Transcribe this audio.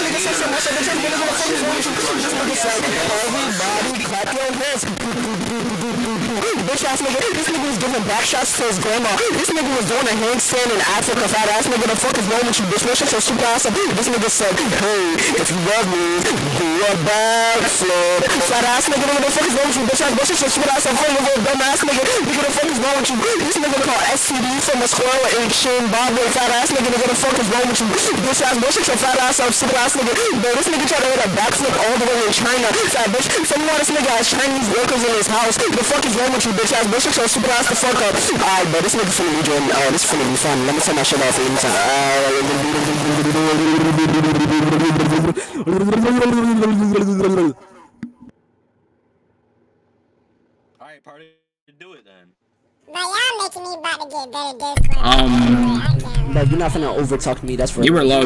this nigga this. This everybody clap your hands. Bitch ass nigga, this nigga was back shots to his grandma. This nigga was doing a handstand in Africa. Fat ass nigga, the fuck is wrong with you, bitch? What's your super ass? This nigga said, hey, if you love me, do a backflip. Fat ass nigga, what the fuck is wrong with you, bitch? Ass bitch, your super ass up. Hey, little dumb ass nigga. Nigga, the fuck is wrong with you? This nigga called STD from a squirrel and Zimbabwe. Fat ass nigga, nigga, the fuck is wrong with you? Bitch ass bitch, your fat ass up, super ass nigga. Bro, this nigga tried to hit a backflip all the way in China. Fat bitch, someone this nigga has Chinese workers in his house. The fuck is wrong with you, bitch ass bitch? Your super ass the fuck up. Alright, bro, this nigga finna be doing, uh, this finna be fun. Let me turn my shit off for you. Alright, party, do it then. But y'all making me about to get better Discord. Um, Bro, you're not finna overtalk me, that's for you were low.